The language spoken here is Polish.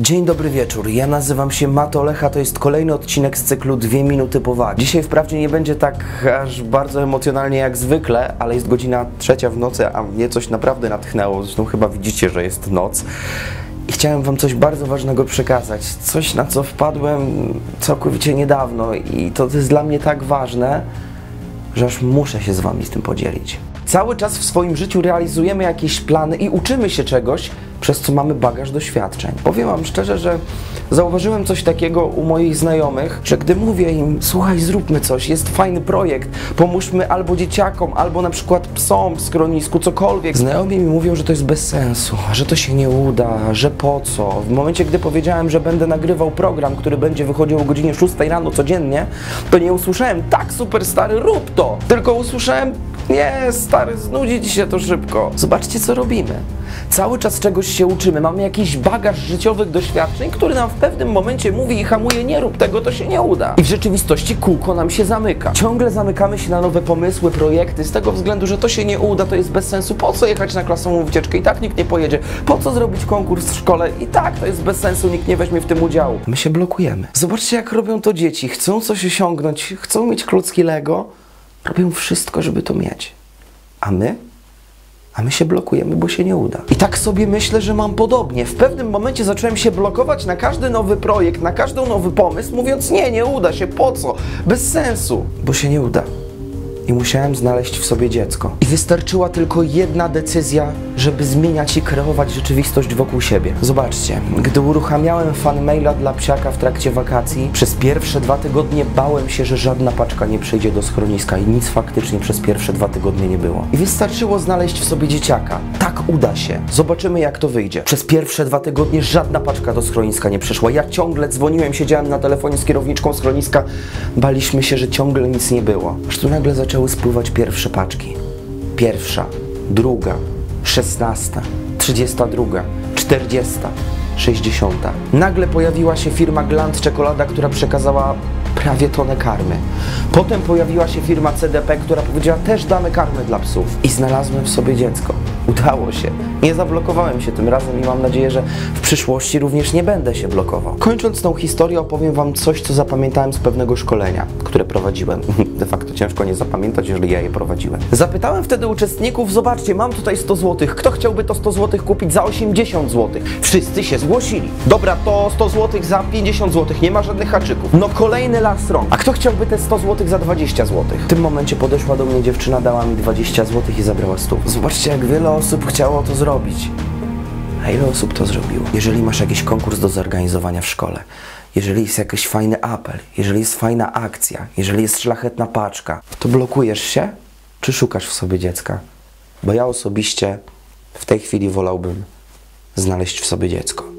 Dzień dobry wieczór, ja nazywam się Mato Lecha, to jest kolejny odcinek z cyklu Dwie minuty powagi. Dzisiaj wprawdzie nie będzie tak aż bardzo emocjonalnie jak zwykle, ale jest godzina trzecia w nocy, a mnie coś naprawdę natchnęło, zresztą chyba widzicie, że jest noc. I chciałem wam coś bardzo ważnego przekazać, coś na co wpadłem całkowicie niedawno i to jest dla mnie tak ważne, że aż muszę się z wami z tym podzielić. Cały czas w swoim życiu realizujemy jakieś plany i uczymy się czegoś, przez co mamy bagaż doświadczeń. Powiem Wam szczerze, że zauważyłem coś takiego u moich znajomych, że gdy mówię im, słuchaj, zróbmy coś, jest fajny projekt, pomóżmy albo dzieciakom, albo na przykład psom w schronisku, cokolwiek. Znajomi mi mówią, że to jest bez sensu, że to się nie uda, że po co. W momencie, gdy powiedziałem, że będę nagrywał program, który będzie wychodził o godzinie 6 rano codziennie, to nie usłyszałem, tak super stary, rób to! Tylko usłyszałem, nie, stary, znudzi ci się to szybko. Zobaczcie, co robimy. Cały czas czegoś się uczymy, mamy jakiś bagaż życiowych doświadczeń, który nam w pewnym momencie mówi i hamuje, nie rób tego, to się nie uda. I w rzeczywistości kółko nam się zamyka. Ciągle zamykamy się na nowe pomysły, projekty, z tego względu, że to się nie uda, to jest bez sensu. Po co jechać na klasową wycieczkę? I tak nikt nie pojedzie. Po co zrobić konkurs w szkole? I tak to jest bez sensu, nikt nie weźmie w tym udziału. My się blokujemy. Zobaczcie, jak robią to dzieci. Chcą coś osiągnąć, chcą mieć klocki Lego, robią wszystko, żeby to mieć. A my? A my się blokujemy, bo się nie uda. I tak sobie myślę, że mam podobnie. W pewnym momencie zacząłem się blokować na każdy nowy projekt, na każdy nowy pomysł, mówiąc nie, nie uda się, po co? Bez sensu. Bo się nie uda. I musiałem znaleźć w sobie dziecko. I wystarczyła tylko jedna decyzja, żeby zmieniać i kreować rzeczywistość wokół siebie. Zobaczcie, gdy uruchamiałem fan maila dla psiaka w trakcie wakacji, przez pierwsze dwa tygodnie bałem się, że żadna paczka nie przyjdzie do schroniska i nic faktycznie przez pierwsze dwa tygodnie nie było. I wystarczyło znaleźć w sobie dzieciaka. Tak uda się. Zobaczymy jak to wyjdzie. Przez pierwsze dwa tygodnie żadna paczka do schroniska nie przyszła. Ja ciągle dzwoniłem, siedziałem na telefonie z kierowniczką schroniska. Baliśmy się, że ciągle nic nie było. Aż tu nagle zaczęły spływać pierwsze paczki. Pierwsza, druga, szesnasta, trzydziesta druga, czterdziesta, sześćdziesiąta. Nagle pojawiła się firma Gland Czekolada, która przekazała prawie tonę karmy. Potem pojawiła się firma CDP, która powiedziała też damy karmę dla psów. I znalazłem w sobie dziecko. Udało się. Nie zablokowałem się tym razem i mam nadzieję, że w przyszłości również nie będę się blokował. Kończąc tą historię, opowiem Wam coś, co zapamiętałem z pewnego szkolenia, które prowadziłem. De facto ciężko nie zapamiętać, jeżeli ja je prowadziłem. Zapytałem wtedy uczestników, zobaczcie, mam tutaj 100 zł. Kto chciałby to 100 zł kupić za 80 zł? Wszyscy się zgłosili. Dobra, to 100 zł za 50 zł, nie ma żadnych haczyków. No kolejny las rąk. A kto chciałby te 100 zł za 20 zł? W tym momencie podeszła do mnie dziewczyna, dała mi 20 zł i zabrała 100. Zobaczcie, jak wiele osób chciało to zrobić. A ile osób to zrobiło? Jeżeli masz jakiś konkurs do zorganizowania w szkole, jeżeli jest jakiś fajny apel, jeżeli jest fajna akcja, jeżeli jest szlachetna paczka, to blokujesz się, czy szukasz w sobie dziecka? Bo ja osobiście w tej chwili wolałbym znaleźć w sobie dziecko.